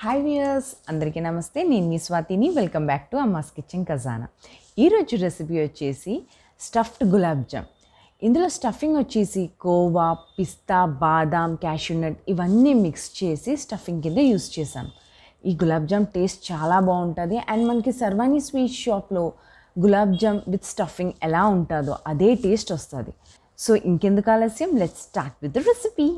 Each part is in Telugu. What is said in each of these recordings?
హాయ్ వ్యూయర్స్ అందరికీ నమస్తే. నేను మీ స్వాతిని. Welcome back to Amma's kitchen Khazana ఈరోజు రెసిపీ వచ్చేసి స్టఫ్డ్ గులాబ్ జామ్ ఇందులో స్టఫింగ్ వచ్చేసి కోవా పిస్తా బాదాం క్యాషూనట్ ఇవన్నీ మిక్స్ చేసి స్టఫింగ్ కింద యూస్ చేశాను ఈ గులాబ్ జామ్ టేస్ట్ చాలా బాగుంటుంది. అండ్ మనకి సర్వాణి స్వీట్ షాప్లో గులాబ్ జామ్ విత్ స్టఫింగ్ ఎలా ఉంటుందో అదే టేస్ట్ వస్తుంది. సో ఇంకెందుకు ఆలస్యం? Let's start with the recipe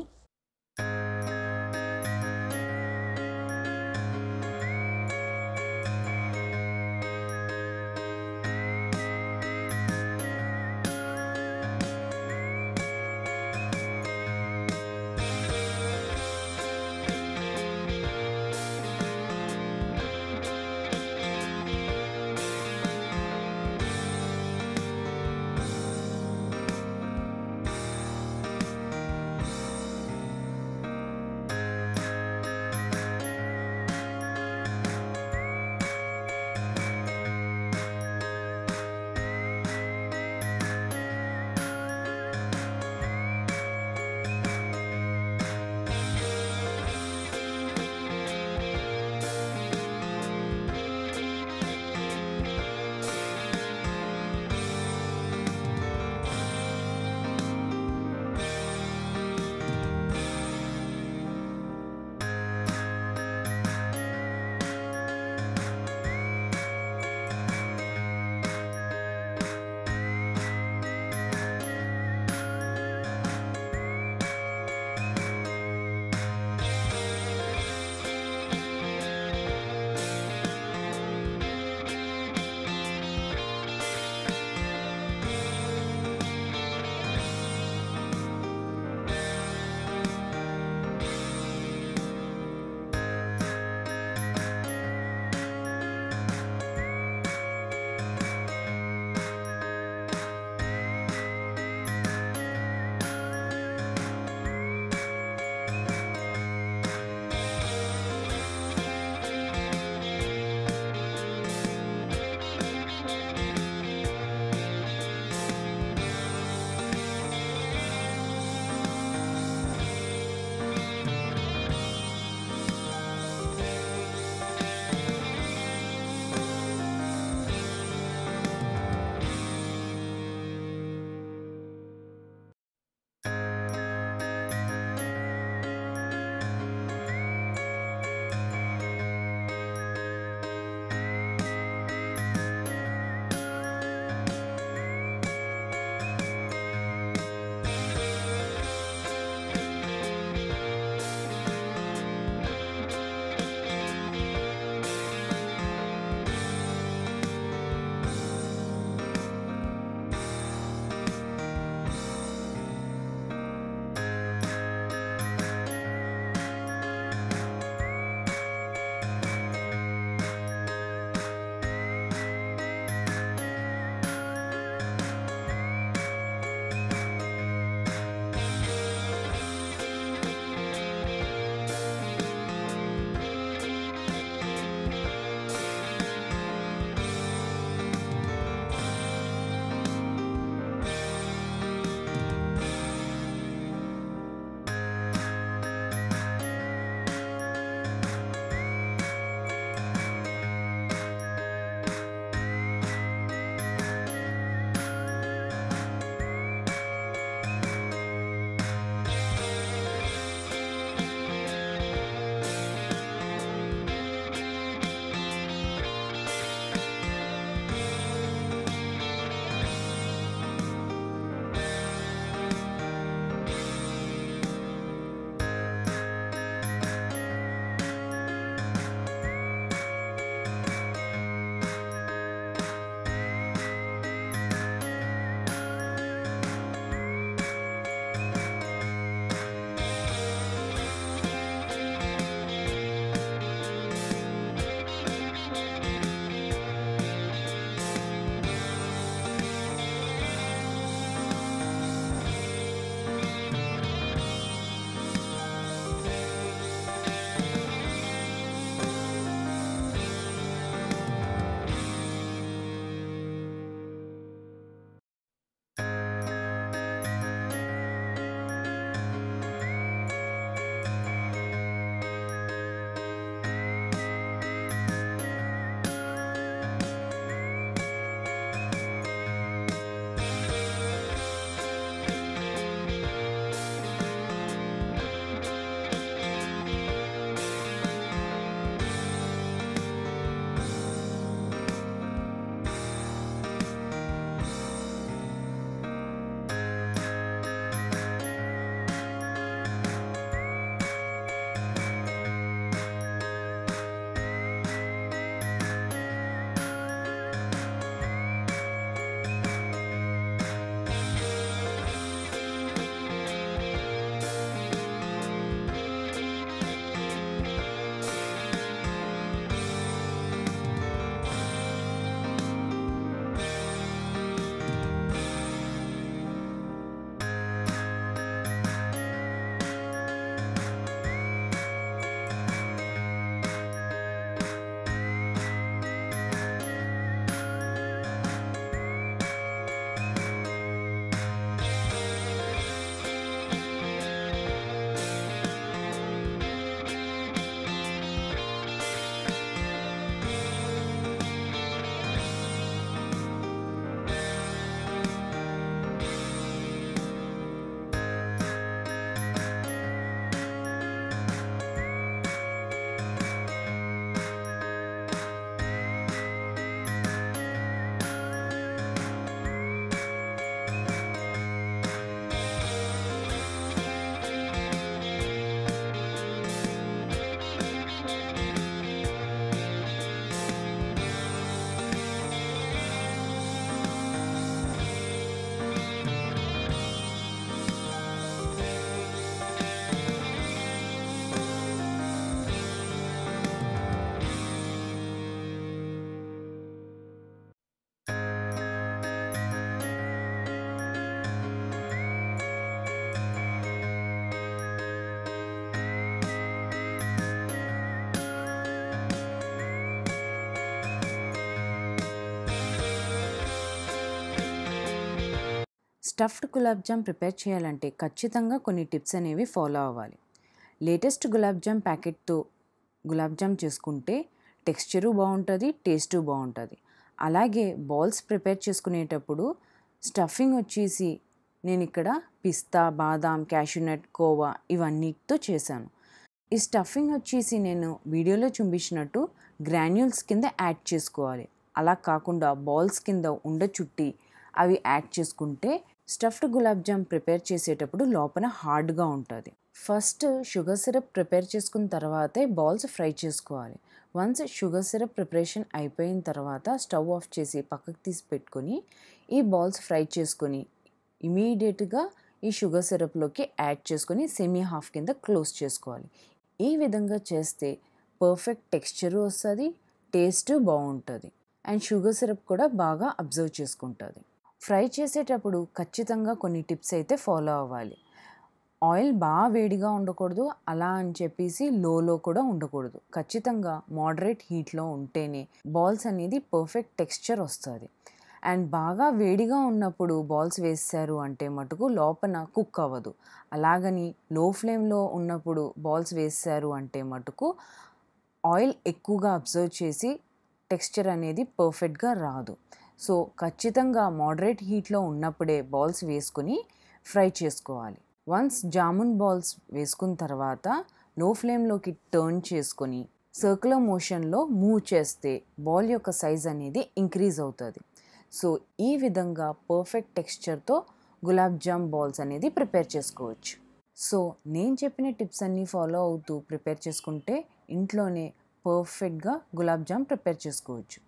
stuffed gulab jam prepare చేయాలంటే ఖచ్చితంగా కొన్ని టిప్స్ అనేవి ఫాలో అవ్వాలి. లేటెస్ట్ గులాబ్ జామ్ ప్యాకెట్తో గులాబ్ జామ్ చేసుకుంటే టెక్స్చరు బాగుంటుంది టేస్టు బాగుంటుంది. అలాగే బాల్స్ ప్రిపేర్ చేసుకునేటప్పుడు స్టఫింగ్ వచ్చేసి నేను ఇక్కడ పిస్తా బాదాం క్యాషూనట్ కోవా ఇవన్నిటితో చేశాను. ఈ స్టఫింగ్ వచ్చేసి నేను వీడియోలో చూపించినట్టు గ్రాన్యూల్స్ కింద యాడ్ చేసుకోవాలి. అలా కాకుండా బాల్స్ కింద ఉండ చుట్టి అవి యాడ్ చేసుకుంటే స్టఫ్డ్ గులాబ్ జామ్ ప్రిపేర్ చేసేటప్పుడు లోపల హార్డ్గా ఉంటుంది. ఫస్ట్ షుగర్ సిరప్ ప్రిపేర్ చేసుకున్న తర్వాతే బాల్స్ ఫ్రై చేసుకోవాలి. వన్స్ షుగర్ సిరప్ ప్రిపరేషన్ అయిపోయిన తర్వాత స్టవ్ ఆఫ్ చేసి పక్కకు తీసి పెట్టుకొని ఈ బాల్స్ ఫ్రై చేసుకొని ఇమీడియట్గా ఈ షుగర్ సిరప్లోకి యాడ్ చేసుకొని సెమీ హాఫ్ కింద క్లోజ్ చేసుకోవాలి. ఈ విధంగా చేస్తే పర్ఫెక్ట్ టెక్స్చర్ వస్తుంది టేస్ట్ బాగుంటుంది. అండ్ షుగర్ సిరప్ కూడా బాగా అబ్జర్వ్ చేసుకుంటుంది. ఫ్రై చేసేటప్పుడు ఖచ్చితంగా కొన్ని టిప్స్ అయితే ఫాలో అవ్వాలి. ఆయిల్ బాగా వేడిగా ఉండకూడదు అలా అని చెప్పేసి లోలో కూడా ఉండకూడదు. ఖచ్చితంగా మోడరేట్ హీట్లో ఉంటేనే బాల్స్ అనేది పర్ఫెక్ట్ టెక్స్చర్ వస్తుంది. అండ్ బాగా వేడిగా ఉన్నప్పుడు బాల్స్ వేస్తారు అంటే మటుకు లోపల కుక్ అవ్వదు. అలాగని లో ఫ్లేమ్లో ఉన్నప్పుడు బాల్స్ వేస్తారు అంటే మటుకు ఆయిల్ ఎక్కువగా అబ్జర్వ్ చేసి టెక్స్చర్ అనేది పర్ఫెక్ట్గా రాదు. సో ఖచ్చితంగా మోడరేట్ హీట్లో ఉన్నప్పుడే బాల్స్ వేసుకుని ఫ్రై చేసుకోవాలి. వన్స్ జామున్ బాల్స్ వేసుకున్న తర్వాత లో ఫ్లేమ్లోకి టర్న్ చేసుకొని సర్కులర్ మోషన్లో మూవ్ చేస్తే బాల్ యొక్క సైజ్ అనేది ఇంక్రీజ్ అవుతుంది. సో ఈ విధంగా పర్ఫెక్ట్ టెక్స్చర్తో గులాబ్ జామ్ బాల్స్ అనేది ప్రిపేర్ చేసుకోవచ్చు. సో నేను చెప్పిన టిప్స్ అన్నీ ఫాలో అవుతూ ప్రిపేర్ చేసుకుంటే ఇంట్లోనే పర్ఫెక్ట్గా గులాబ్ జామ్ ప్రిపేర్ చేసుకోవచ్చు.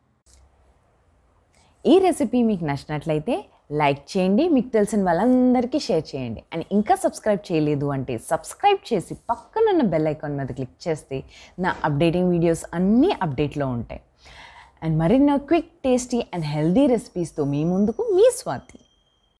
ఈ రెసిపీ మీకు నచ్చినట్లయితే లైక్ చేయండి మీకు తెలిసిన వాళ్ళందరికీ షేర్ చేయండి. అండ్ ఇంకా సబ్స్క్రైబ్ చేయలేదు అంటే సబ్స్క్రైబ్ చేసి పక్కనున్న బెల్ ఐకాన్ మీద క్లిక్ చేస్తే నా అప్డేటింగ్ వీడియోస్ అన్నీ అప్డేట్లో ఉంటాయి. అండ్ మరిన్నో క్విక్ టేస్టీ అండ్ హెల్దీ రెసిపీస్తో మీ ముందుకు మీ స్వాతి.